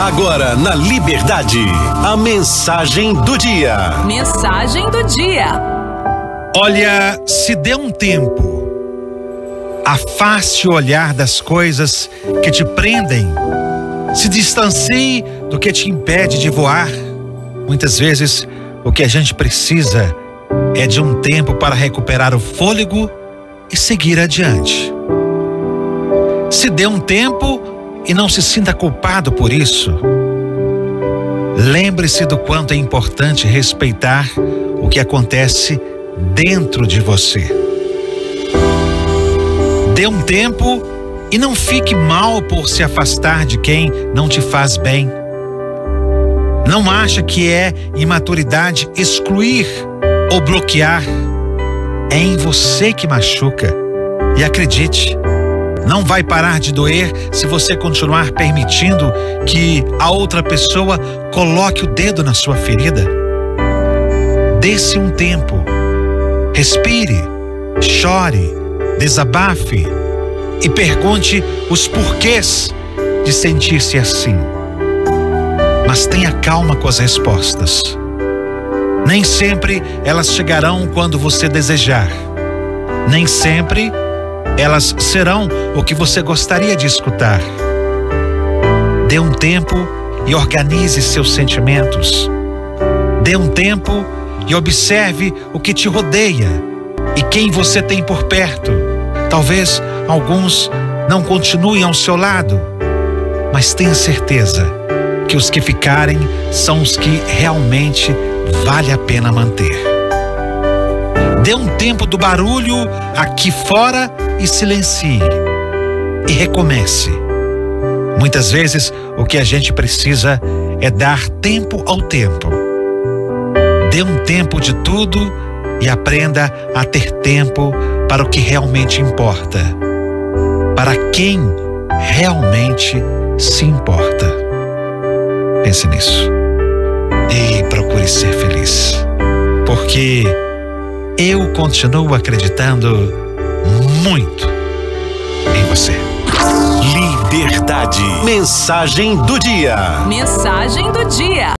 Agora na Liberdade, a mensagem do dia. Mensagem do dia. Olha, se dê um tempo, afaste o olhar das coisas que te prendem, se distancie do que te impede de voar. Muitas vezes, o que a gente precisa é de um tempo para recuperar o fôlego e seguir adiante. Se dê um tempo e não se sinta culpado por isso. Lembre-se do quanto é importante respeitar o que acontece dentro de você. Dê um tempo e não fique mal por se afastar de quem não te faz bem. Não acha que é imaturidade excluir ou bloquear. É em você que machuca. E acredite, não vai parar de doer se você continuar permitindo que a outra pessoa coloque o dedo na sua ferida. Dê-se um tempo. Respire, chore, desabafe e pergunte os porquês de sentir-se assim. Mas tenha calma com as respostas. Nem sempre elas chegarão quando você desejar. Nem sempre elas serão o que você gostaria de escutar. Dê um tempo e organize seus sentimentos. Dê um tempo e observe o que te rodeia e quem você tem por perto. Talvez alguns não continuem ao seu lado, mas tenha certeza que os que ficarem são os que realmente vale a pena manter. Dê um tempo do barulho aqui fora e silencie. E recomece. Muitas vezes o que a gente precisa é dar tempo ao tempo. Dê um tempo de tudo e aprenda a ter tempo para o que realmente importa. Para quem realmente se importa. Pense nisso. E procure ser feliz. Porque eu continuo acreditando muito em você. Liberdade. Mensagem do dia. Mensagem do dia.